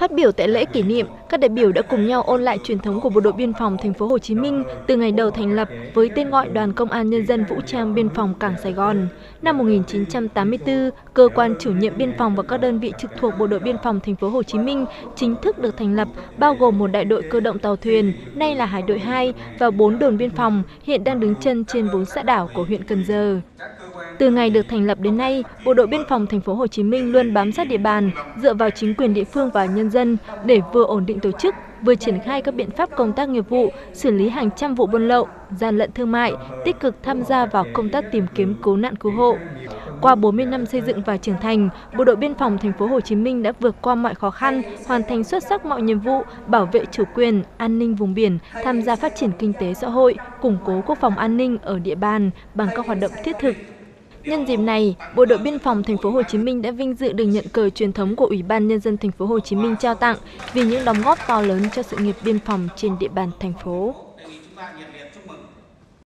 Phát biểu tại lễ kỷ niệm, các đại biểu đã cùng nhau ôn lại truyền thống của Bộ đội Biên phòng Thành phố Hồ Chí Minh từ ngày đầu thành lập với tên gọi Đoàn Công an Nhân dân Vũ trang Biên phòng Cảng Sài Gòn. Năm 1984, cơ quan chủ nhiệm biên phòng và các đơn vị trực thuộc Bộ đội Biên phòng Thành phố Hồ Chí Minh chính thức được thành lập, bao gồm một đại đội cơ động tàu thuyền, nay là Hải đội 2 và 4 đồn biên phòng, hiện đang đứng chân trên 4 xã đảo của huyện Cần Giờ. Từ ngày được thành lập đến nay, Bộ đội Biên phòng Thành phố Hồ Chí Minh luôn bám sát địa bàn, dựa vào chính quyền địa phương và nhân dân để vừa ổn định tổ chức, vừa triển khai các biện pháp công tác nghiệp vụ, xử lý hàng trăm vụ buôn lậu, gian lận thương mại, tích cực tham gia vào công tác tìm kiếm cứu nạn cứu hộ. Qua 40 năm xây dựng và trưởng thành, Bộ đội Biên phòng Thành phố Hồ Chí Minh đã vượt qua mọi khó khăn, hoàn thành xuất sắc mọi nhiệm vụ, bảo vệ chủ quyền, an ninh vùng biển, tham gia phát triển kinh tế xã hội, củng cố quốc phòng an ninh ở địa bàn bằng các hoạt động thiết thực, Nhân dịp này, Bộ đội Biên phòng Thành phố Hồ Chí Minh đã vinh dự được nhận cờ truyền thống của Ủy ban nhân dân Thành phố Hồ Chí Minh trao tặng vì những đóng góp to lớn cho sự nghiệp biên phòng trên địa bàn thành phố.